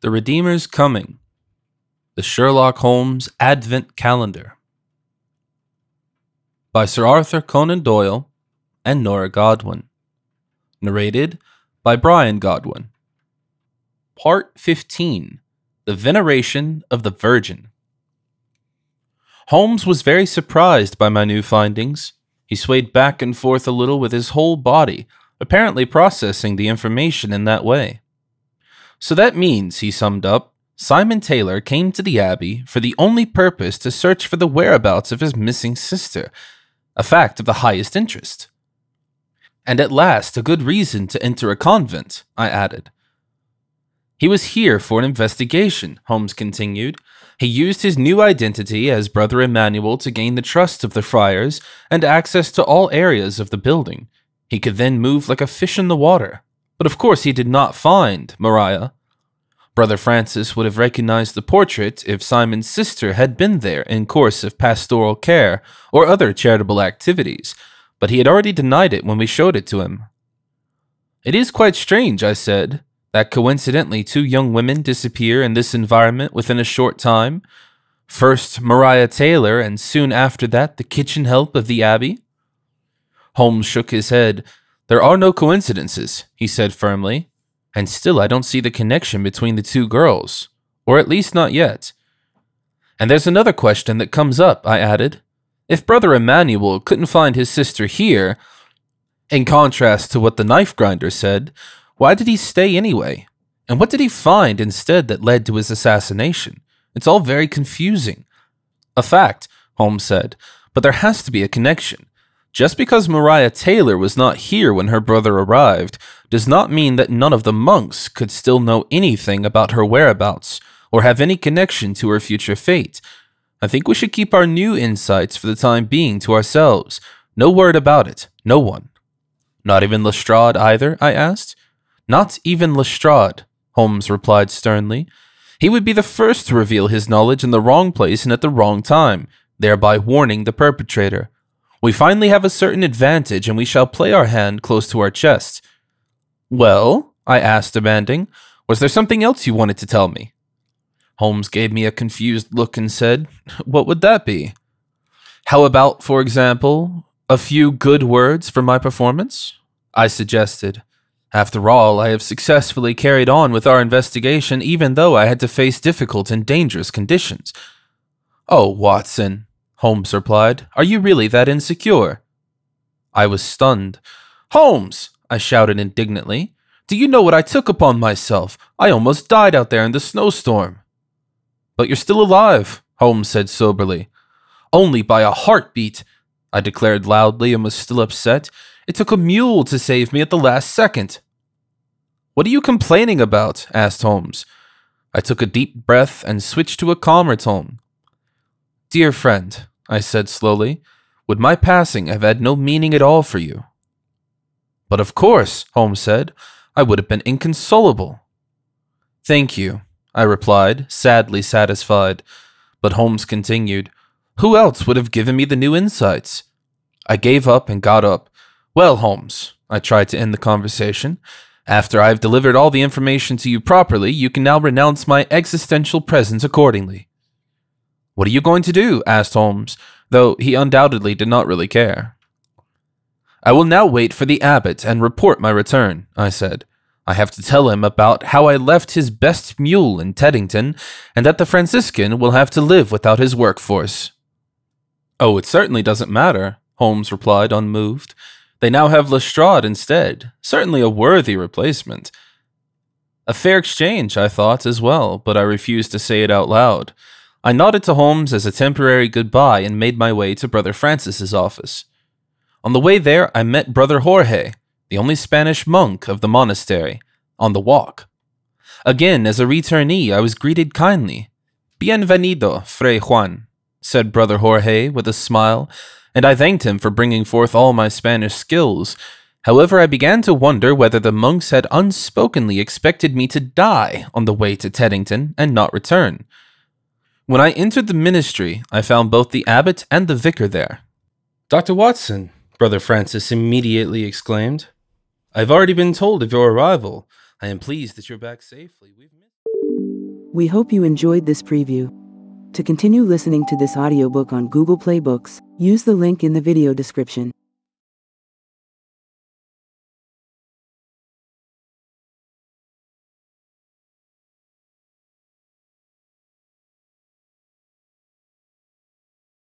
The Redeemer's Coming. The Sherlock Holmes Advent Calendar. By Sir Arthur Conan Doyle and Nora Godwin. Narrated by Bryan Godwin. Part 15 The Veneration of the Virgin. Holmes was very surprised by my new findings. He swayed back and forth a little with his whole body, apparently processing the information in that way. So that means, he summed up, Simon Taylor came to the Abbey for the only purpose to search for the whereabouts of his missing sister, a fact of the highest interest. And at last, a good reason to enter a convent, I added. He was here for an investigation, Holmes continued. He used his new identity as Brother Emmanuel to gain the trust of the friars and access to all areas of the building. He could then move like a fish in the water. But of course, he did not find Maria. Brother Francis would have recognized the portrait if Simon's sister had been there in course of pastoral care or other charitable activities, but he had already denied it when we showed it to him. It is quite strange, I said, that coincidentally two young women disappear in this environment within a short time. First Maria Taylor, and soon after that the kitchen help of the Abbey. Holmes shook his head. There are no coincidences, he said firmly, and still I don't see the connection between the two girls, or at least not yet. And there's another question that comes up, I added. If Brother Emmanuel couldn't find his sister here, in contrast to what the knife grinder said, why did he stay anyway? And what did he find instead that led to his assassination? It's all very confusing. A fact, Holmes said, but there has to be a connection. Just because Maria Taylor was not here when her brother arrived does not mean that none of the monks could still know anything about her whereabouts or have any connection to her future fate. I think we should keep our new insights for the time being to ourselves. No word about it. No one. Not even Lestrade either? I asked. Not even Lestrade, Holmes replied sternly. He would be the first to reveal his knowledge in the wrong place and at the wrong time, thereby warning the perpetrator. We finally have a certain advantage, and we shall play our hand close to our chest. Well, I asked, demanding, was there something else you wanted to tell me? Holmes gave me a confused look and said, What would that be? How about, for example, a few good words for my performance? I suggested. After all, I have successfully carried on with our investigation even though I had to face difficult and dangerous conditions. Oh, Watson, Holmes replied. Are you really that insecure? I was stunned. Holmes! I shouted indignantly. Do you know what I took upon myself? I almost died out there in the snowstorm. But you're still alive, Holmes said soberly. Only by a heartbeat, I declared loudly and was still upset. It took a mule to save me at the last second. What are you complaining about? asked Holmes. I took a deep breath and switched to a calmer tone. Dear friend, I said slowly, would my passing have had no meaning at all for you? But of course, Holmes said, I would have been inconsolable. Thank you, I replied, sadly satisfied. But Holmes continued, Who else would have given me the new insights? I gave up and got up. Well, Holmes, I tried to end the conversation. After I've delivered all the information to you properly, you can now renounce my existential presence accordingly. What are you going to do? asked Holmes, though he undoubtedly did not really care. I will now wait for the abbot and report my return, I said. I have to tell him about how I left his best mule in Teddington, and that the Franciscan will have to live without his workforce. Oh, it certainly doesn't matter, Holmes replied, unmoved. They now have Lestrade instead, certainly a worthy replacement. A fair exchange, I thought, as well, but I refused to say it out loud. I nodded to Holmes as a temporary goodbye and made my way to Brother Francis's office. On the way there, I met Brother Jorge, the only Spanish monk of the monastery, on the walk. Again, as a returnee, I was greeted kindly. Bienvenido, Fray Juan, said Brother Jorge with a smile, and I thanked him for bringing forth all my Spanish skills. However, I began to wonder whether the monks had unspokenly expected me to die on the way to Teddington and not return. When I entered the ministry, I found both the abbot and the vicar there. Dr. Watson, Brother Francis immediately exclaimed, I've already been told of your arrival. I am pleased that you're back safely. We've missed We hope you enjoyed this preview. To continue listening to this audiobook on Google Play Books, use the link in the video description.